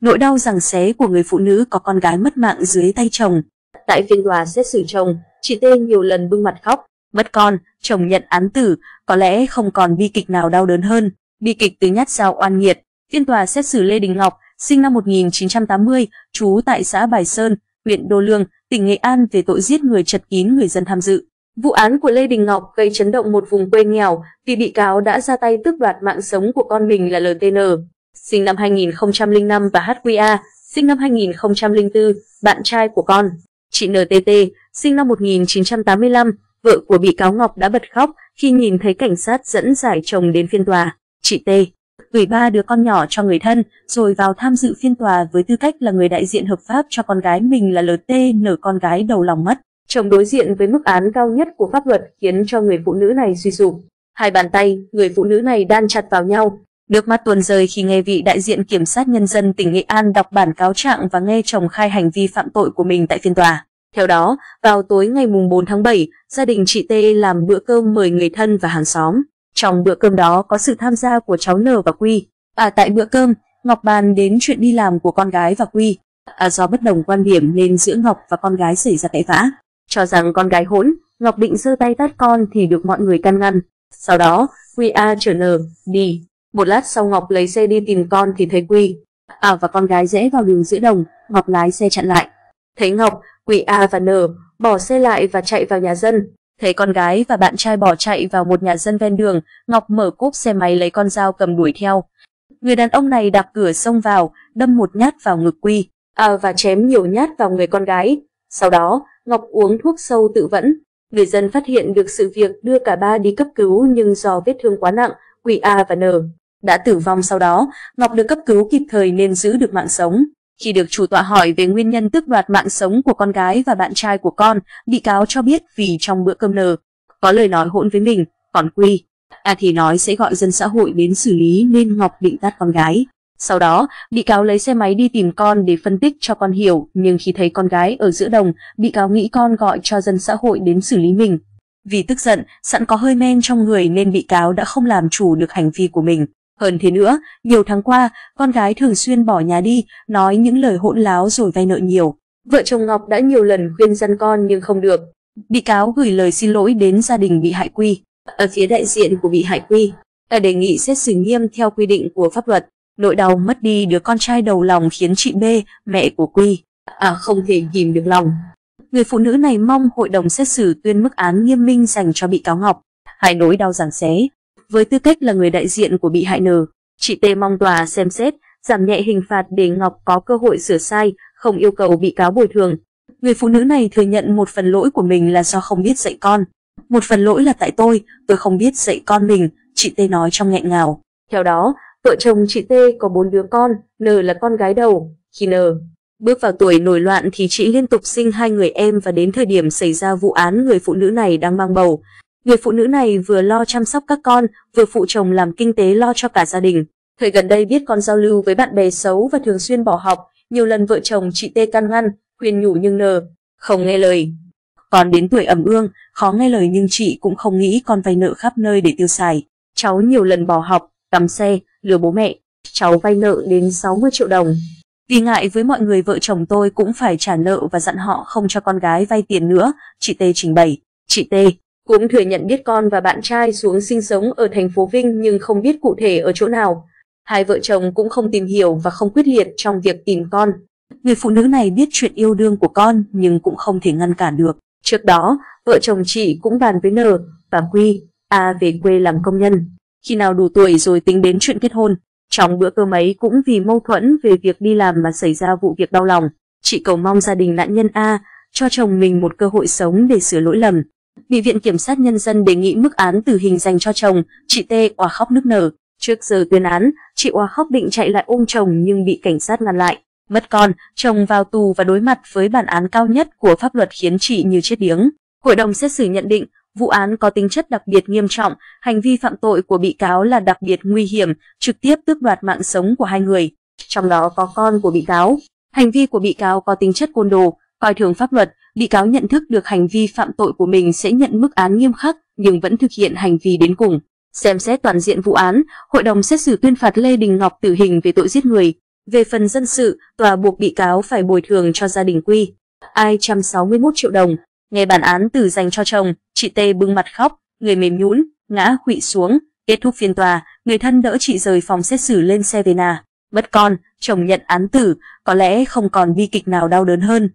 nỗi đau rằng xé của người phụ nữ có con gái mất mạng dưới tay chồng. Tại phiên tòa xét xử chồng, chị T nhiều lần bưng mặt khóc, mất con, chồng nhận án tử, có lẽ không còn bi kịch nào đau đớn hơn. Bi kịch từ nhát dao oan nghiệt. Phiên tòa xét xử Lê Đình Ngọc, sinh năm 1980, trú tại xã Bài Sơn, huyện Đô Lương, tỉnh Nghệ An về tội giết người chật kín người dân tham dự. Vụ án của Lê Đình Ngọc gây chấn động một vùng quê nghèo vì bị cáo đã ra tay tước đoạt mạng sống của con mình là LTN, sinh năm 2005 và HQA, sinh năm 2004, bạn trai của con. Chị NTT, sinh năm 1985, vợ của bị cáo Ngọc đã bật khóc khi nhìn thấy cảnh sát dẫn giải chồng đến phiên tòa. Chị T gửi ba đứa con nhỏ cho người thân, rồi vào tham dự phiên tòa với tư cách là người đại diện hợp pháp cho con gái mình là LT nở con gái đầu lòng mất. Chồng đối diện với mức án cao nhất của pháp luật khiến cho người phụ nữ này suy sụp. Hai bàn tay, người phụ nữ này đan chặt vào nhau. Nước mắt tuôn rơi khi nghe vị đại diện kiểm sát nhân dân tỉnh Nghệ An đọc bản cáo trạng và nghe chồng khai hành vi phạm tội của mình tại phiên tòa. Theo đó, vào tối ngày 4 tháng 7, gia đình chị T làm bữa cơm mời người thân và hàng xóm. Trong bữa cơm đó có sự tham gia của cháu N và Quy. À tại bữa cơm, Ngọc bàn đến chuyện đi làm của con gái và Quy. À do bất đồng quan điểm nên giữa Ngọc và con gái xảy ra cãi vã. Cho rằng con gái hỗn, Ngọc định giơ tay tát con thì được mọi người can ngăn. Sau đó, Quy A chở N đi. Một lát sau Ngọc lấy xe đi tìm con thì thấy Quy. À và con gái rẽ vào đường giữa đồng, Ngọc lái xe chặn lại. Thấy Ngọc, Quy A và N bỏ xe lại và chạy vào nhà dân. Thấy con gái và bạn trai bỏ chạy vào một nhà dân ven đường, Ngọc mở cốp xe máy lấy con dao cầm đuổi theo. Người đàn ông này đạp cửa xông vào, đâm một nhát vào ngực Quy, à, và chém nhiều nhát vào người con gái. Sau đó, Ngọc uống thuốc sâu tự vẫn. Người dân phát hiện được sự việc đưa cả ba đi cấp cứu nhưng do vết thương quá nặng, Quy A và N đã tử vong sau đó, Ngọc được cấp cứu kịp thời nên giữ được mạng sống. Khi được chủ tọa hỏi về nguyên nhân tước đoạt mạng sống của con gái và bạn trai của con, bị cáo cho biết vì trong bữa cơm nờ, có lời nói hỗn với mình, còn Quy, à thì nói sẽ gọi dân xã hội đến xử lý nên Ngọc định tát con gái. Sau đó, bị cáo lấy xe máy đi tìm con để phân tích cho con hiểu, nhưng khi thấy con gái ở giữa đồng, bị cáo nghĩ con gọi cho dân xã hội đến xử lý mình. Vì tức giận, sẵn có hơi men trong người nên bị cáo đã không làm chủ được hành vi của mình. Hơn thế nữa, nhiều tháng qua, con gái thường xuyên bỏ nhà đi, nói những lời hỗn láo rồi vay nợ nhiều. Vợ chồng Ngọc đã nhiều lần khuyên dân con nhưng không được. Bị cáo gửi lời xin lỗi đến gia đình bị hại Quy. Ở phía đại diện của bị hại Quy, đã đề nghị xét xử nghiêm theo quy định của pháp luật. Nỗi đau mất đi đứa con trai đầu lòng khiến chị B, mẹ của Quy, à không thể kìm được lòng. Người phụ nữ này mong hội đồng xét xử tuyên mức án nghiêm minh dành cho bị cáo Ngọc. Hai nỗi đau giảng xé, với tư cách là người đại diện của bị hại N, chị T mong tòa xem xét, giảm nhẹ hình phạt để Ngọc có cơ hội sửa sai, không yêu cầu bị cáo bồi thường. Người phụ nữ này thừa nhận một phần lỗi của mình là do không biết dạy con. Một phần lỗi là tại tôi, tôi không biết dạy con mình, chị T nói trong nghẹn ngào. Theo đó, vợ chồng chị T có bốn đứa con, N là con gái đầu. Khi N bước vào tuổi nổi loạn thì chị liên tục sinh hai người em và đến thời điểm xảy ra vụ án người phụ nữ này đang mang bầu. Người phụ nữ này vừa lo chăm sóc các con, vừa phụ chồng làm kinh tế lo cho cả gia đình. Thời gần đây biết con giao lưu với bạn bè xấu và thường xuyên bỏ học, nhiều lần vợ chồng chị Tê can ngăn, khuyên nhủ nhưng nờ, không nghe lời. Còn đến tuổi ẩm ương, khó nghe lời nhưng chị cũng không nghĩ con vay nợ khắp nơi để tiêu xài. Cháu nhiều lần bỏ học, cắm xe, lừa bố mẹ. Cháu vay nợ đến 60 triệu đồng. Vì ngại với mọi người vợ chồng tôi cũng phải trả nợ và dặn họ không cho con gái vay tiền nữa, chị Tê trình bày. Chị Tê, cũng thừa nhận biết con và bạn trai xuống sinh sống ở thành phố Vinh nhưng không biết cụ thể ở chỗ nào. Hai vợ chồng cũng không tìm hiểu và không quyết liệt trong việc tìm con. Người phụ nữ này biết chuyện yêu đương của con nhưng cũng không thể ngăn cản được. Trước đó, vợ chồng chị cũng bàn với N và Quy, A về quê làm công nhân. Khi nào đủ tuổi rồi tính đến chuyện kết hôn. Trong bữa cơm ấy cũng vì mâu thuẫn về việc đi làm mà xảy ra vụ việc đau lòng. Chị cầu mong gia đình nạn nhân A cho chồng mình một cơ hội sống để sửa lỗi lầm bị viện kiểm sát nhân dân đề nghị mức án tử hình dành cho chồng, chị T òa khóc nức nở. Trước giờ tuyên án, chị òa khóc định chạy lại ôm chồng nhưng bị cảnh sát ngăn lại. Mất con, chồng vào tù và đối mặt với bản án cao nhất của pháp luật khiến chị như chết điếng. Hội đồng xét xử nhận định, vụ án có tính chất đặc biệt nghiêm trọng, hành vi phạm tội của bị cáo là đặc biệt nguy hiểm, trực tiếp tước đoạt mạng sống của hai người, trong đó có con của bị cáo. Hành vi của bị cáo có tính chất côn đồ, coi thường pháp luật, bị cáo nhận thức được hành vi phạm tội của mình sẽ nhận mức án nghiêm khắc nhưng vẫn thực hiện hành vi đến cùng. Xem xét toàn diện vụ án, hội đồng xét xử tuyên phạt Lê Đình Ngọc tử hình về tội giết người. Về phần dân sự, tòa buộc bị cáo phải bồi thường cho gia đình Quy ai 161 triệu đồng. Nghe bản án tử dành cho chồng, chị T bưng mặt khóc, người mềm nhũn, ngã quỵ xuống. Kết thúc phiên tòa, người thân đỡ chị rời phòng xét xử lên xe về nhà. Mất con, chồng nhận án tử, có lẽ không còn bi kịch nào đau đớn hơn.